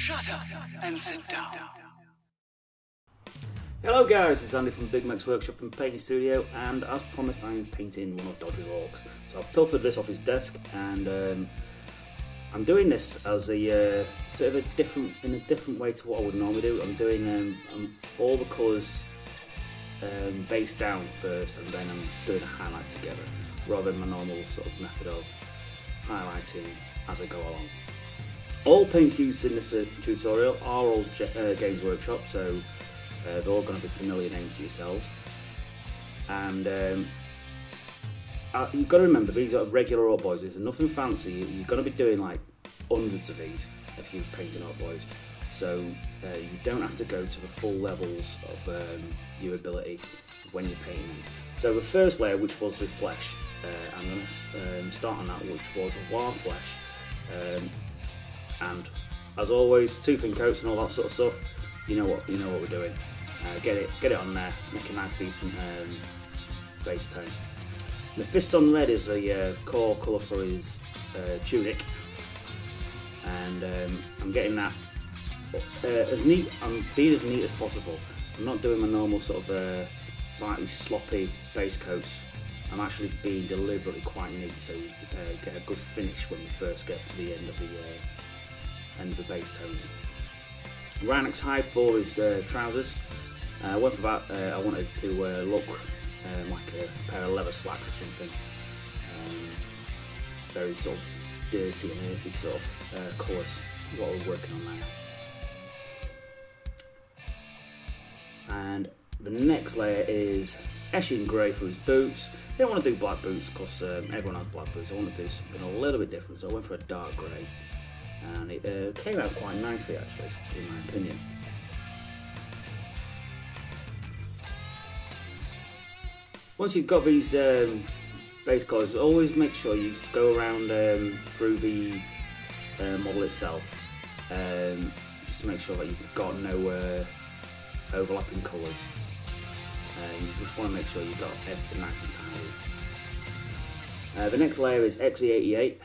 Shut up and sit down. Hello guys, it's Andy from Big Meks Workshop and Painting Studio and as promised I'm painting one of Dodger's Orks. So I've pilfered this off his desk and um, I'm doing this as a uh, bit of a different, in a different way to what I would normally do. I'm doing um, I'm, all the colours um, base down first and then I'm doing the highlights together rather than my normal sort of method of highlighting as I go along. All paints used in this uh, tutorial are all uh, Games Workshop, so uh, they're all going to be familiar names to yourselves. And um, uh, you've got to remember, these are regular Ork Boys. There's nothing fancy. You're going to be doing like hundreds of these if you're painting Ork Boys. So uh, you don't have to go to the full levels of um, your ability when you're painting them. So the first layer, which was the flesh, uh, I'm going to um, start on that, which was a Waaagh Flesh. Um, and as always, tooth and coats and all that sort of stuff. You know what you know what we're doing. Uh, get it get it on there, make a nice decent um, base tone. The Fiston Red is the uh, core colour for his uh, tunic, and um, I'm getting that uh, as neat. I'm being as neat as possible. I'm not doing my normal sort of uh, slightly sloppy base coats. I'm actually being deliberately quite neat, so you uh, get a good finish when you first get to the end of the of the base tones. Rhinox hide for his uh, trousers. I uh, went for that, uh, I wanted to uh, look um, like a pair of leather slacks or something. Um, very sort of dirty and earthy sort of colours, what we're working on now. And the next layer is Eshin Grey for his boots. I didn't want to do black boots because um, everyone has black boots. I want to do something a little bit different, so I went for a dark grey and it uh, came out quite nicely actually, in my opinion. Once you've got these um, base colours, always make sure you go around um, through the uh, model itself, um, just to make sure that you've got no uh, overlapping colours. Uh, you just want to make sure you've got everything nice and tidy. Uh, the next layer is XV88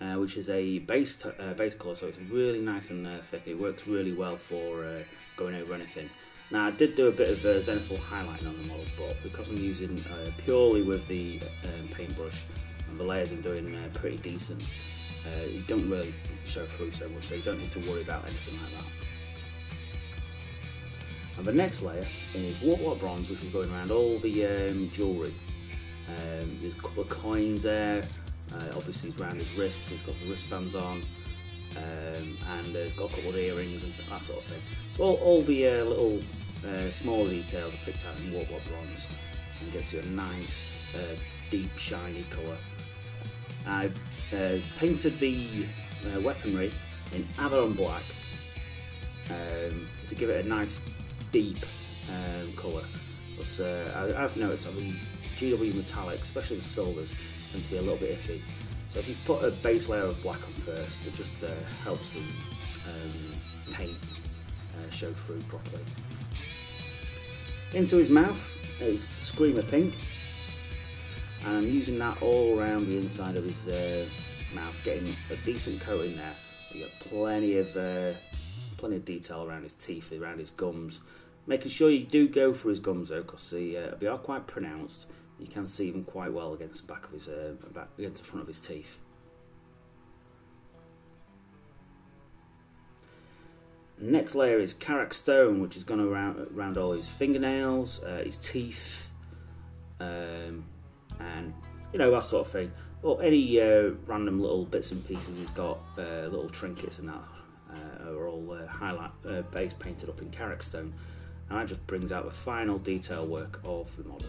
uh, which is a base uh, base colour, so it's really nice and uh, thick. It works really well for uh, going over anything. Now I did do a bit of uh, zenithal highlighting on the model, but because I'm using uh, purely with the um, paintbrush and the layers I'm doing pretty decent, you don't really show through so much, so you don't need to worry about anything like that. And the next layer is Warplock Bronze, which is going around all the um, jewellery. Um, there's a couple of coins there, uh, obviously, he's round his wrists, he's got the wristbands on, um, and uh, got a couple of earrings and that sort of thing. So, all, all the uh, little uh, small details are picked out in Warplock Bronze and gets you a nice, uh, deep, shiny colour. I uh, painted the weaponry in Abaddon Black um, to give it a nice, deep um, colour. Because I, have noticed that these GW metallics, especially the silvers, to be a little bit iffy. So if you put a base layer of black on first, it just uh, helps the um, paint uh, show through properly. Into his mouth is Screamer Pink, and I'm using that all around the inside of his uh, mouth, getting a decent coat in there. You get plenty of uh, plenty of detail around his teeth, around his gums. Making sure you do go for his gums though, because they, uh, they are quite pronounced you can see them quite well against the back of his uh, back, against the front of his teeth. Next layer is Karak Stone, which is going around around all his fingernails, uh, his teeth, um, and you know that sort of thing. Or any uh, random little bits and pieces he's got, uh, little trinkets and that, uh, are all uh, highlight uh, base painted up in Karak Stone, and that just brings out the final detail work of the model.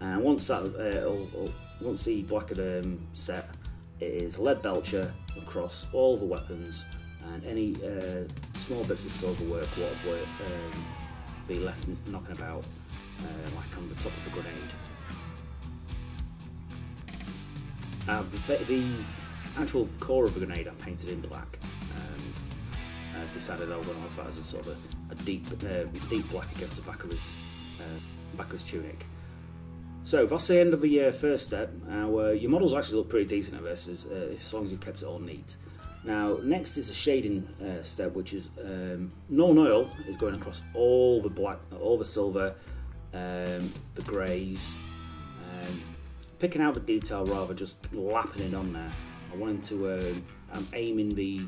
And once that, uh, once the black um, set, it is Leadbelcher across all the weapons, and any uh, small bits of silver work will um, be left knocking about, uh, like on the top of a grenade. Uh, the, actual core of the grenade I painted in black. Um, I decided I to that as a sort of a, a deep, uh, deep black against the back of his uh, back of his tunic. So that's the end of the uh, first step. Uh, your models actually look pretty decent at this, as, uh, as long as you've kept it all neat. Now next is a shading uh, step, which is um, Oil is going across all the black, all the silver, um, the greys, um, picking out the detail rather just lapping it on there. I wanted to, um, I'm aiming the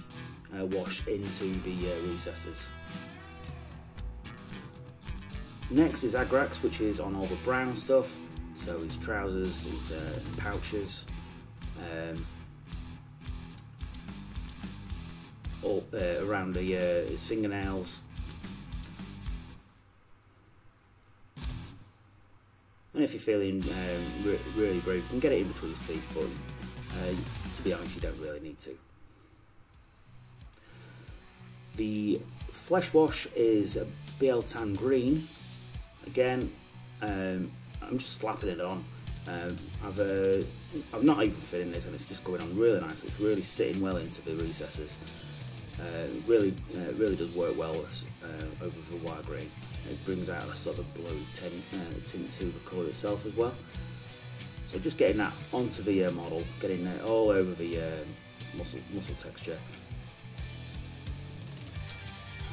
uh, wash into the recesses. Next is Agrax, which is on all the brown stuff, so his trousers, his uh, pouches, um, all uh, around the uh, his fingernails. And if you're feeling um, re- really brave, you can get it in between his teeth, but uh, to be honest, you don't really need to. The flesh wash is Biel-Tan Green. Again, um, I'm just slapping it on. Um, I've uh, I'm not even fitting this, and it's just going on really nice. It's really sitting well into the recesses. Uh, really, uh, really does work well uh, over the wire green. It brings out a sort of blue tint, uh, tint to the colour itself as well. So just getting that onto the uh, model, getting it all over the uh, muscle muscle texture.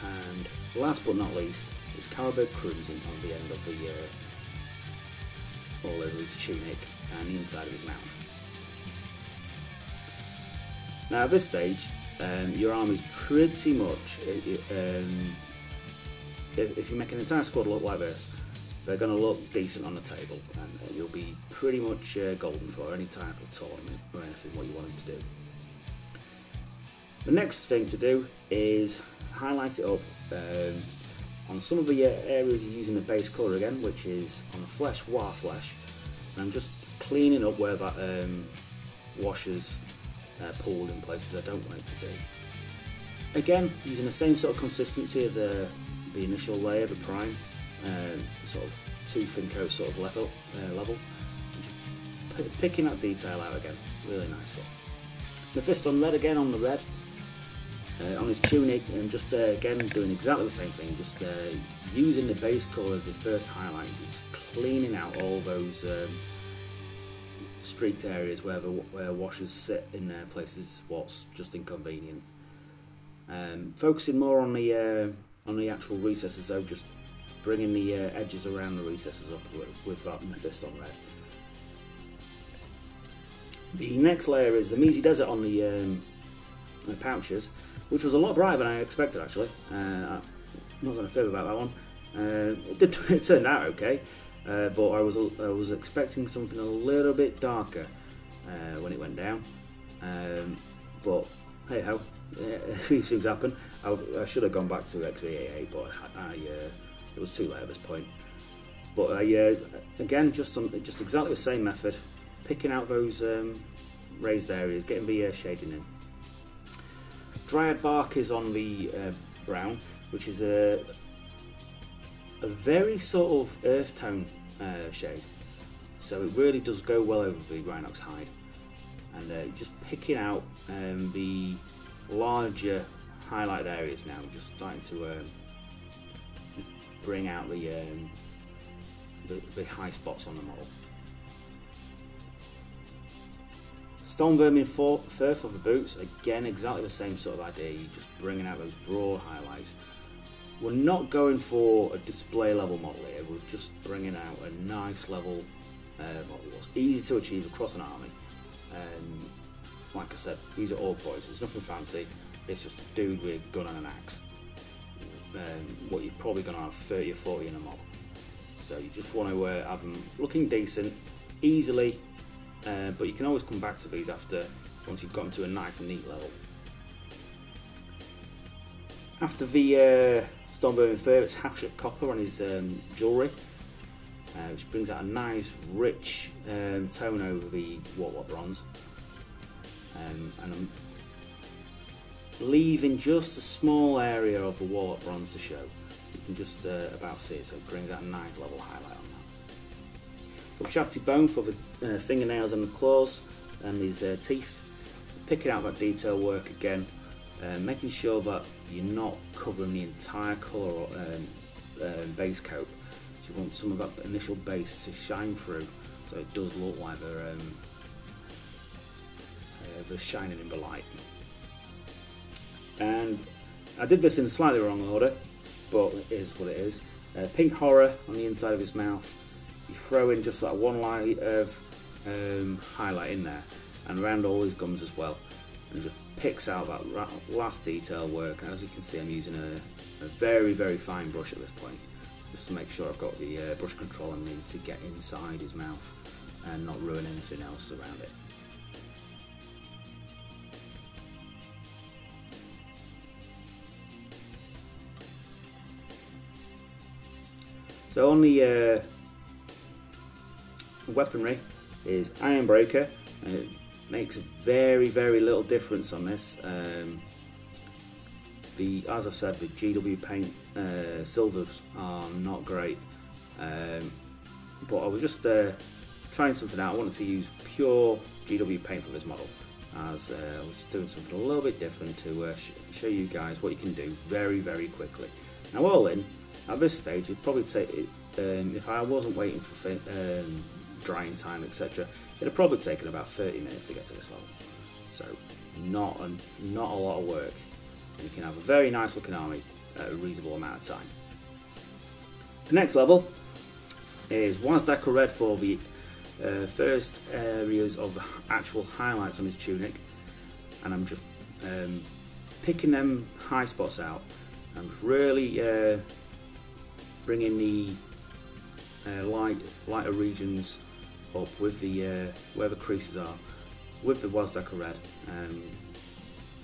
And last but not least is Carroburg Crimson on the end of the all over his tunic and the inside of his mouth. Now at this stage, um, your arm is pretty much, um, if, you make an entire squad look like this, they're going to look decent on the table and you'll be pretty much uh, golden for any type of tournament or anything what you want to do. The next thing to do is highlight it up um, on some of the uh, areas you're using the base colour again, which is on the flesh, Waaagh Flesh, and I'm just cleaning up where that um, washes uh, pulled in places I don't want it to be. Again, using the same sort of consistency as uh, the initial layer, the prime, um, sort of two thin coat sort of level, uh, level. picking that detail out again, really nicely. The fist on red again on the red, on his tunic, and just uh, again doing exactly the same thing, just uh, using the base colour as the first highlight, just cleaning out all those um, streaked areas where the where washers sit in their places what's just inconvenient. Um, focusing more on the uh, on the actual recesses though, just bringing the uh, edges around the recesses up with, with that Mephiston red. The next layer is the Zamesi Desert on the, um, the pouches, which was a lot brighter than I expected actually. Uh, I'm not going to fib about that one. Uh, it, did, it turned out okay. Uh, but I was I was expecting something a little bit darker uh, when it went down. Um, but hey ho, these things happen. I, I, should have gone back to XV88, but I, uh, it was too late at this point. But I, uh, again, just some, just exactly the same method, picking out those um, raised areas, getting the shading in. Dryad bark is on the uh, brown, which is a a very sort of earth tone uh, shade. So it really does go well over the Rhinox hide. And uh, just picking out um, the larger highlighted areas now, just starting to um, bring out the, um, the, the high spots on the model. Stormvermin for the boots, again exactly the same sort of idea, You're just bringing out those broad highlights we're not going for a display level model here, we're just bringing out a nice level uh, model. It's easy to achieve across an army. Um, like I said, these are all points, there's nothing fancy, it's just a dude with a gun and an axe. Um, what you're probably going to have 30 or 40 in a mob. So you just want to uh, have them looking decent, easily, uh, but you can always come back to these after once you've gotten to a nice and neat level. After the uh, Stormvermin fur, it's Hashut copper on his um, jewellery, uh, which brings out a nice, rich um, tone over the Warplock bronze. Um, and I'm leaving just a small area of the Warplock bronze to show. You can just uh, about see it, so it brings out a nice level highlight on that. Got Ushabti Bone for the uh, fingernails and the claws and his uh, teeth. Picking out that detail work again uh, making sure that you're not covering the entire colour um, um, base coat. So you want some of that initial base to shine through so it does look like they're, um, uh, they're shining in the light. And I did this in slightly wrong order, but it is what it is. Uh, pink horror on the inside of his mouth. You throw in just that one light of um, highlight in there, and around all his gums as well, and just picks out that last detail work. As you can see, I'm using a, a very very fine brush at this point, just to make sure I've got the uh, brush control I need to get inside his mouth and not ruin anything else around it. So on the uh, weaponry is Ironbreaker, and it makes a very very little difference on this. Um, the as I've said, the GW paint uh, silvers are not great, um, but I was just uh, trying something out. I wanted to use pure GW paint for this model, as uh, I was doing something a little bit different to uh, sh show you guys what you can do very very quickly. Now all in, at this stage, it'd probably take, um, if I wasn't waiting for um, drying time, etc., it'd probably taken about 30 minutes to get to this level. So, not a, not a lot of work. And you can have a very nice looking army at a reasonable amount of time. The next level is Wazdakka Red for the uh, first areas of actual highlights on his tunic. And I'm just um, picking them high spots out. I'm really uh, bringing the uh, light, lighter regions up with the uh, where the creases are with the Wazdakka red um,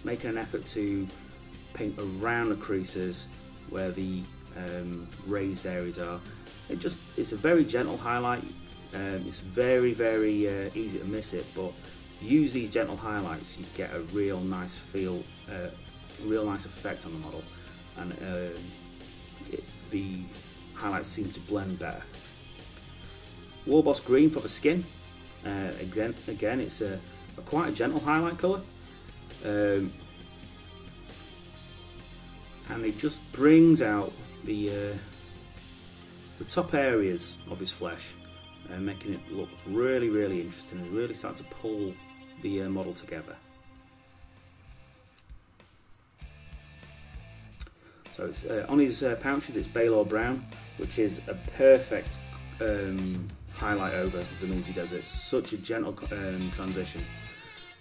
making an effort to paint around the creases where the um, raised areas are. It just it's a very gentle highlight. Um, it's very very uh, easy to miss it but use these gentle highlights you get a real nice feel uh, real nice effect on the model. And uh, it, the highlights seem to blend better. Warboss Green for the skin. Uh, again, again, it's a, a, quite a gentle highlight colour. Um, and it just brings out the uh, the top areas of his flesh, uh, making it look really, really interesting and really start to pull the uh, model together. So it's, uh, on his uh, pouches, it's Balor Brown, which is a perfect um, highlight over Zamesi Desert. Such a gentle um, transition.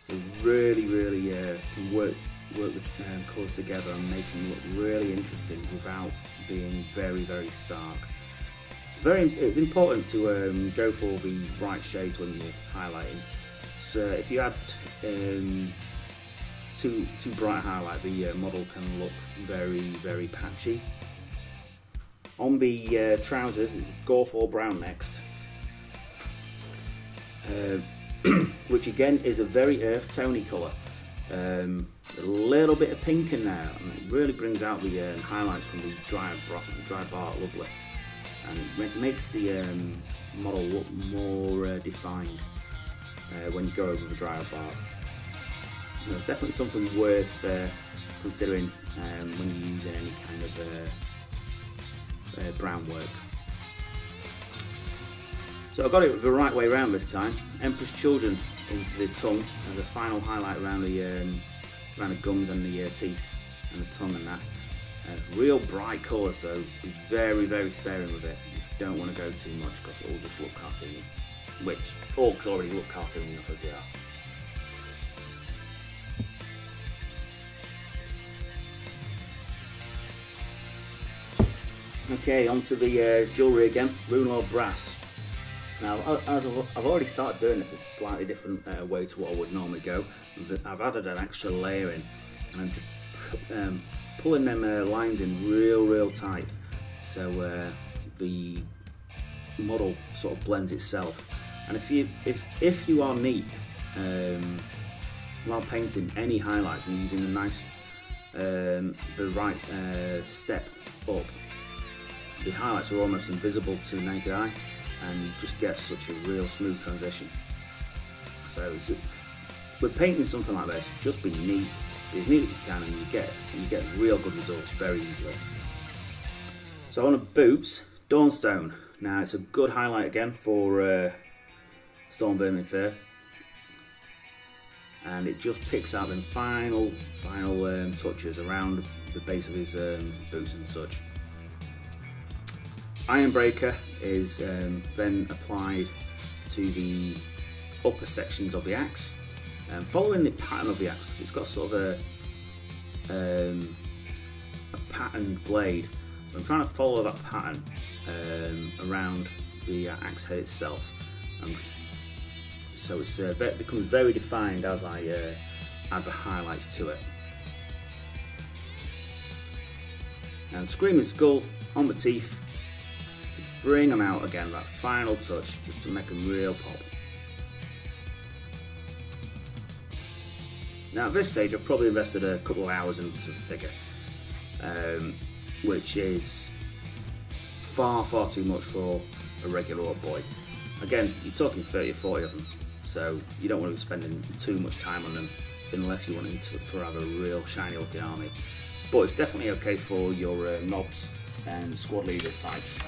It really, really uh, can work work the um, colours together and make them look really interesting without being very, very stark. Very, it's important to um, go for the right shades when you're highlighting. So if you add um, too too bright highlight, the uh, model can look very very patchy. On the uh, trousers, Gorthor Brown next, uh, which again is a very earth tony colour. Um, a little bit of pink in there, and it really brings out the um, highlights from the dry, dry bark lovely, and it makes the um, model look more uh, defined uh, when you go over the dry bark it's definitely something worth uh, considering um, when you're using any kind of uh, uh, brown work. So I got it the right way around this time. Emperor's Children into the tongue as a final highlight around the um, around the gums and the uh, teeth and the tongue and that. Uh, real bright colour, so be very, very sparing with it. You don't want to go too much because it will just look cartoony, which orks already look cartoony enough as they are. Okay, onto the uh, jewellery again, Runelord Brass. Now, as I've already started doing this, it's a slightly different uh, way to what I would normally go. I've added an extra layer in, and I'm just um, pulling them uh, lines in real, real tight, so uh, the model sort of blends itself. And if you if, if you are neat um, while painting any highlights and using the nice um, the right uh, step up the highlights are almost invisible to the naked eye and you just get such a real smooth transition. So with painting something like this, just be neat, be as neat as you can and you get, you get real good results very easily. So on the boots, Dawnstone. Now it's a good highlight again for uh, Storm Vermin Fur. And it just picks out them final, final um, touches around the base of his um, boots and such. Ironbreaker is um, then applied to the upper sections of the axe, um, following the pattern of the axe. It's got sort of a um, a patterned blade. I'm trying to follow that pattern um, around the axe head itself. And so it's, uh, it becomes very defined as I uh, add the highlights to it. And Screaming Skull on the teeth bring them out again, that final touch, just to make them real pop. Now at this stage I've probably invested a couple of hours into the figure, um, which is far far too much for a regular old boy. Again, you're talking 30 or 40 of them, so you don't want to be spending too much time on them unless you want to, for have a real shiny looking army. But it's definitely okay for your uh, knobs and squad leaders types,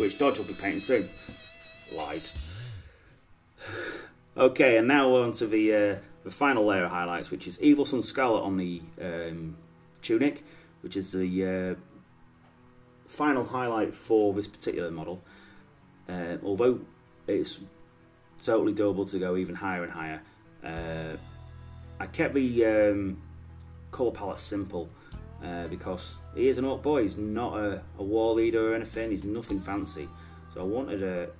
which Dodge will be painting soon. Lies. Okay, and now on to the uh, the final layer of highlights, which is Evil Sunz Scarlet on the um, tunic, which is the uh, final highlight for this particular model. Uh, although it's totally doable to go even higher and higher, uh, I kept the um, colour palette simple uh, because he is an old boy. He's not a, a, war leader or anything. He's nothing fancy. So I wanted uh,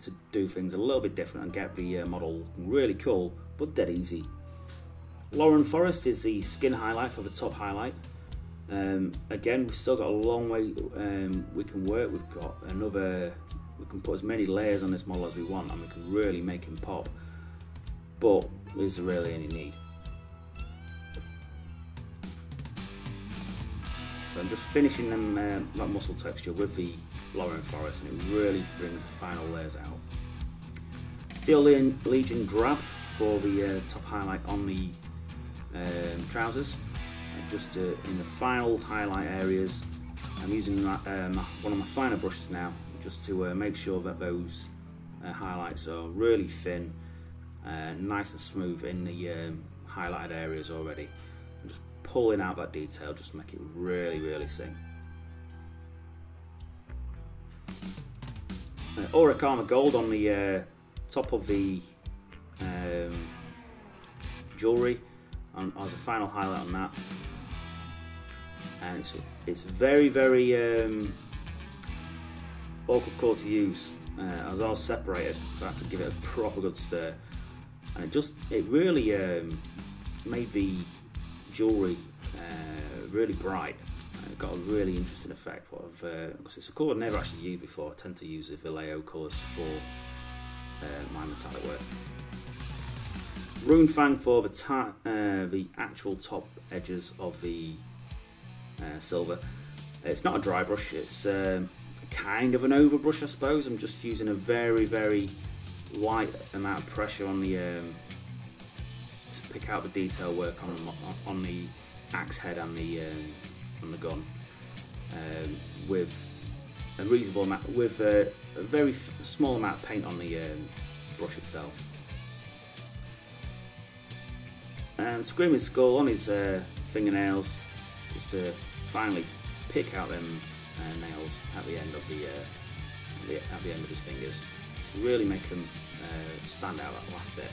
to do things a little bit different and get the uh, model really cool, but dead easy. Loren Forest is the skin highlight for the top highlight. Um, again, we've still got a long way um, we can work. We've got another, we can put as many layers on this model as we want and we can really make him pop. But is there really any need? So I'm just finishing them uh, that muscle texture with the Loren Forest and it really brings the final layers out. Steel Legion Drab for the uh, top highlight on the um, trousers. Uh, just to, in the final highlight areas, I'm using that, um, one of my finer brushes now just to uh, make sure that those uh, highlights are really thin, uh, nice and smooth in the um, highlighted areas already. Pulling out that detail just to make it really, really sing. Uh, Auric Gold on the uh, top of the um, jewellery as a final highlight on that. And it's, it's very, very um, awkward core to use. Uh, I was separated, so I had to give it a proper good stir. And it just, it really um, made the jewellery uh, really bright. It got a really interesting effect. What I've, uh, it's a colour I've never actually used before. I tend to use the Vallejo colours for uh, my metallic work. Runefang for the, uh, the actual top edges of the uh, silver. It's not a dry brush, it's um, kind of an overbrush I suppose. I'm just using a very, very light amount of pressure on the um, pick out the detail work on the, on the axe head and the um, on the gun um, with a reasonable amount, with a, a very small amount of paint on the um, brush itself. and Screaming Skull on his uh, fingernails just to finally pick out them uh, nails at the end of the, uh, the, at the end of his fingers to really make them uh, stand out that last bit.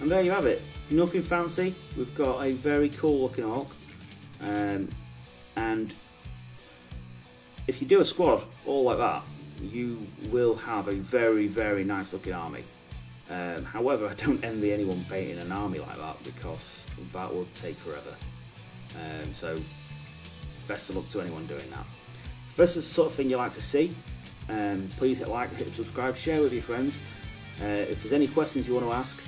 And there you have it. Nothing fancy. We've got a very cool looking ork. Um, and if you do a squad all like that, you will have a very, very nice looking army. Um, however, I don't envy anyone painting an army like that because that would take forever. Um, so, best of luck to anyone doing that. If this is the sort of thing you like to see, um, please hit like, hit subscribe, share with your friends. Uh, if there's any questions you want to ask,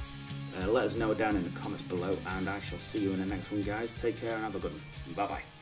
uh, let us know down in the comments below, and I shall see you in the next one, guys. Take care and have a good one. Bye bye.